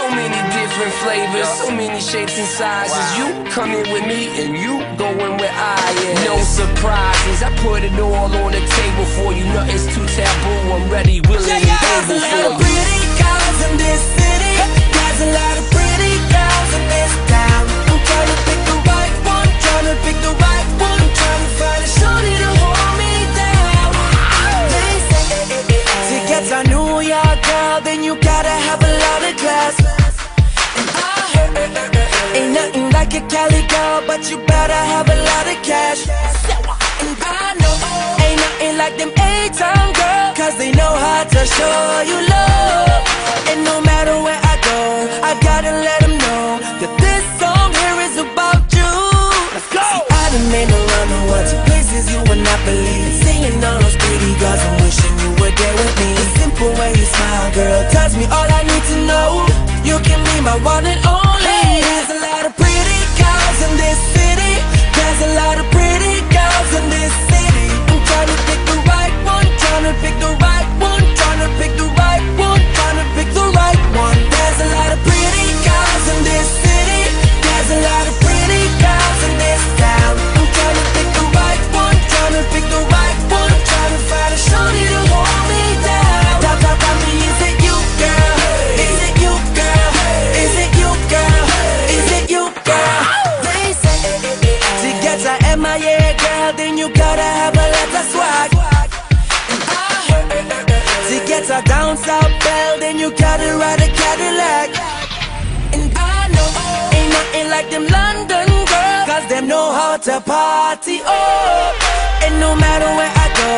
So many different flavors, so many shapes and sizes. You come in with me and you going where I am. No surprises, I put it all on the table for you. Nothing's too taboo. A-town girls, cause they know how to show you love. And no matter where I go, I gotta let get down south belle, then you gotta ride a Cadillac. And I know ain't nothing like them London girls, cause them know how to party. Oh, and no matter where I go,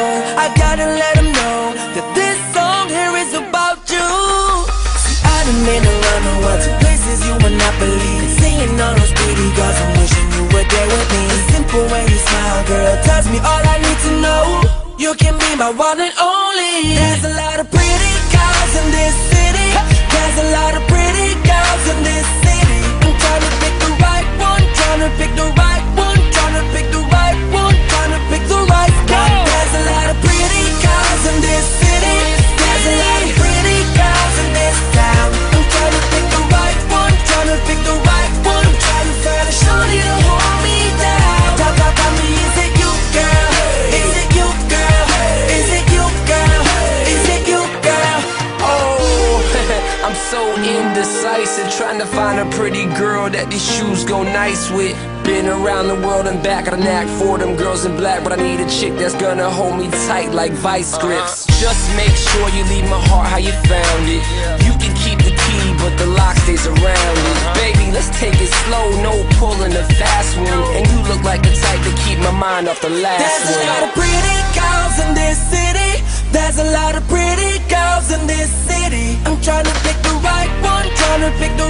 I gotta let them know that this song here is about you. See, I done been around the world to places you would not believe. Seeing all those pretty girls, I'm wishing you were there with me. The simple way you smile, girl, tells me all I. You can be my one and only. There's a lot of pretty girls in this I'm so indecisive, trying to find a pretty girl that these shoes go nice with. Been around the world and back, I knack for them girls in black, but I need a chick that's gonna hold me tight like vice grips. Uh-huh. Just make sure you leave my heart how you found it. You can keep the key, but the lock stays around it. Uh-huh. Baby, let's take it slow, no pulling a fast one. And you look like the type to keep my mind off the last There's one. There's a lot of pretty girls in this city. There's a lot of pretty girls in this trying pick the